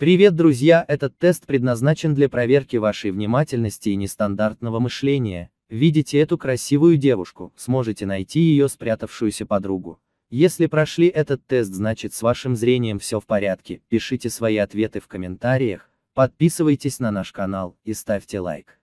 Привет, друзья! Этот тест предназначен для проверки вашей внимательности и нестандартного мышления. Видите эту красивую девушку, сможете найти ее спрятавшуюся подругу. Если прошли этот тест, значит с вашим зрением все в порядке. Пишите свои ответы в комментариях, подписывайтесь на наш канал и ставьте лайк.